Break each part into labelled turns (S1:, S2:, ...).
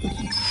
S1: Thank you.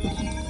S1: Thank you.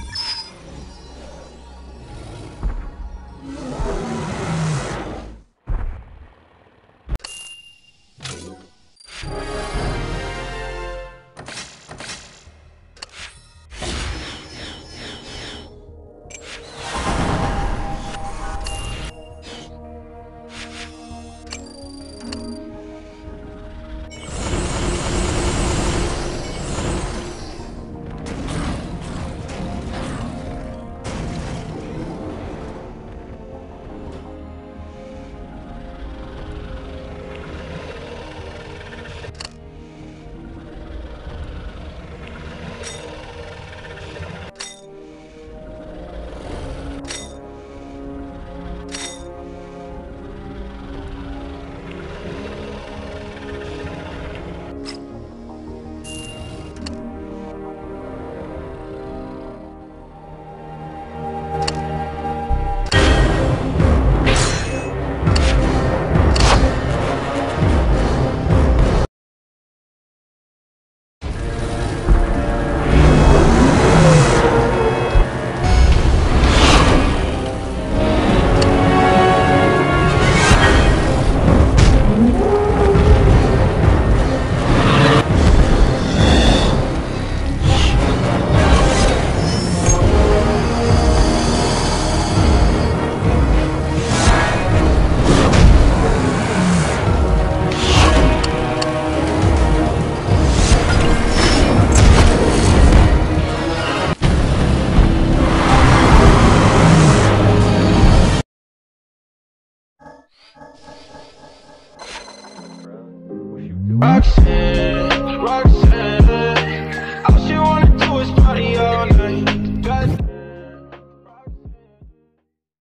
S2: Roxanne, Roxanne.